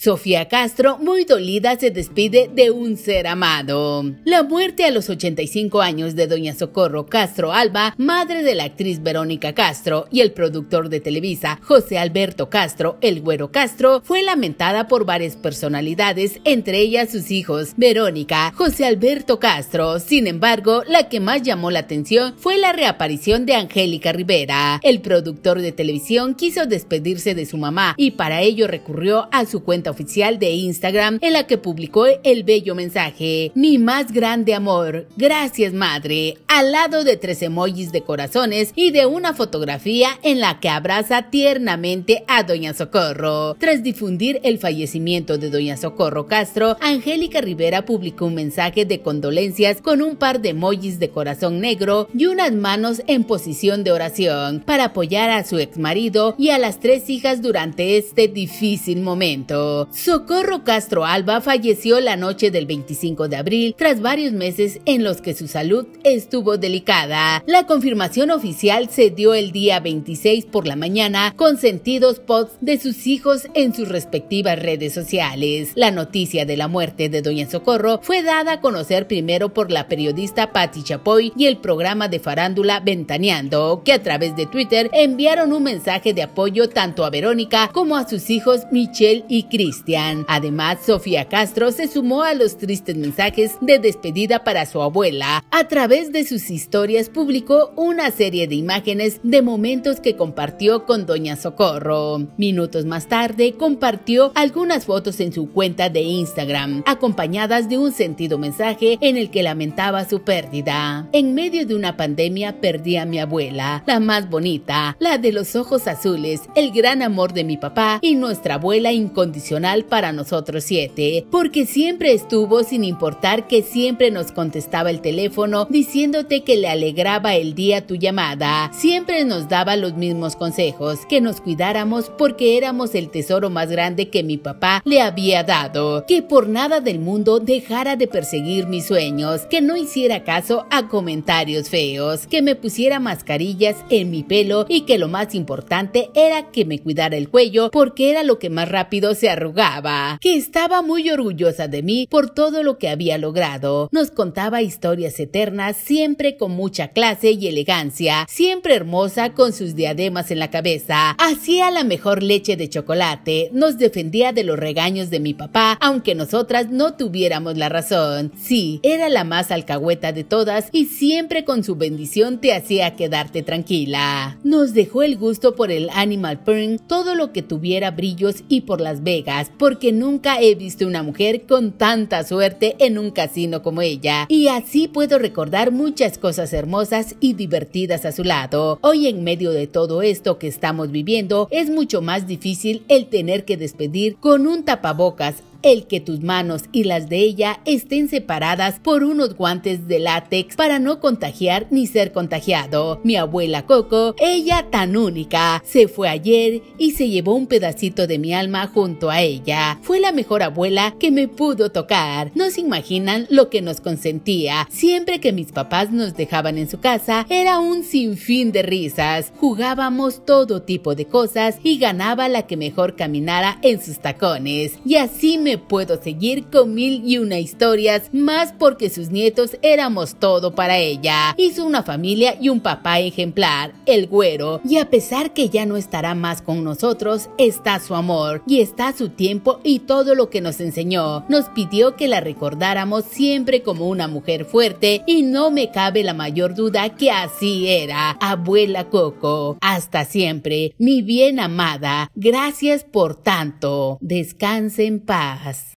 Sofía Castro, muy dolida, se despide de un ser amado. La muerte a los 85 años de doña Socorro Castro Alba, madre de la actriz Verónica Castro y el productor de Televisa, José Alberto Castro, el Güero Castro, fue lamentada por varias personalidades, entre ellas sus hijos, Verónica, José Alberto Castro. Sin embargo, la que más llamó la atención fue la reaparición de Angélica Rivera. El productor de televisión quiso despedirse de su mamá y para ello recurrió a su cuenta oficial de Instagram en la que publicó el bello mensaje, mi más grande amor, gracias madre, al lado de tres emojis de corazones y de una fotografía en la que abraza tiernamente a Doña Socorro. Tras difundir el fallecimiento de Doña Socorro Castro, Angélica Rivera publicó un mensaje de condolencias con un par de emojis de corazón negro y unas manos en posición de oración para apoyar a su exmarido y a las tres hijas durante este difícil momento. Socorro Castro Alba falleció la noche del 25 de abril tras varios meses en los que su salud estuvo delicada. La confirmación oficial se dio el día 26 por la mañana con sentidos posts de sus hijos en sus respectivas redes sociales. La noticia de la muerte de Doña Socorro fue dada a conocer primero por la periodista Patti Chapoy y el programa de farándula Ventaneando, que a través de Twitter enviaron un mensaje de apoyo tanto a Verónica como a sus hijos Michelle y Chris Además, Sofía Castro se sumó a los tristes mensajes de despedida para su abuela. A través de sus historias publicó una serie de imágenes de momentos que compartió con Doña Socorro. Minutos más tarde compartió algunas fotos en su cuenta de Instagram, acompañadas de un sentido mensaje en el que lamentaba su pérdida. En medio de una pandemia perdí a mi abuela, la más bonita, la de los ojos azules, el gran amor de mi papá y nuestra abuela incondicional para nosotros siete, porque siempre estuvo sin importar que siempre nos contestaba el teléfono diciéndote que le alegraba el día tu llamada, siempre nos daba los mismos consejos, que nos cuidáramos porque éramos el tesoro más grande que mi papá le había dado, que por nada del mundo dejara de perseguir mis sueños, que no hiciera caso a comentarios feos, que me pusiera mascarillas en mi pelo y que lo más importante era que me cuidara el cuello porque era lo que más rápido se que estaba muy orgullosa de mí por todo lo que había logrado. Nos contaba historias eternas, siempre con mucha clase y elegancia, siempre hermosa con sus diademas en la cabeza. Hacía la mejor leche de chocolate, nos defendía de los regaños de mi papá, aunque nosotras no tuviéramos la razón. Sí, era la más alcahueta de todas y siempre con su bendición te hacía quedarte tranquila. Nos dejó el gusto por el animal print, todo lo que tuviera brillos y por Las Vegas porque nunca he visto una mujer con tanta suerte en un casino como ella. Y así puedo recordar muchas cosas hermosas y divertidas a su lado. Hoy en medio de todo esto que estamos viviendo, es mucho más difícil el tener que despedir con un tapabocas el que tus manos y las de ella estén separadas por unos guantes de látex para no contagiar ni ser contagiado. Mi abuela Coco, ella tan única, se fue ayer y se llevó un pedacito de mi alma junto a ella. Fue la mejor abuela que me pudo tocar. No se imaginan lo que nos consentía. Siempre que mis papás nos dejaban en su casa, era un sinfín de risas. Jugábamos todo tipo de cosas y ganaba la que mejor caminara en sus tacones. Y así me puedo seguir con mil y una historias más porque sus nietos éramos todo para ella. Hizo una familia y un papá ejemplar, el güero, y a pesar que ya no estará más con nosotros, está su amor y está su tiempo y todo lo que nos enseñó. Nos pidió que la recordáramos siempre como una mujer fuerte y no me cabe la mayor duda que así era. Abuela Coco, hasta siempre, mi bien amada, gracias por tanto. Descanse en paz. podcast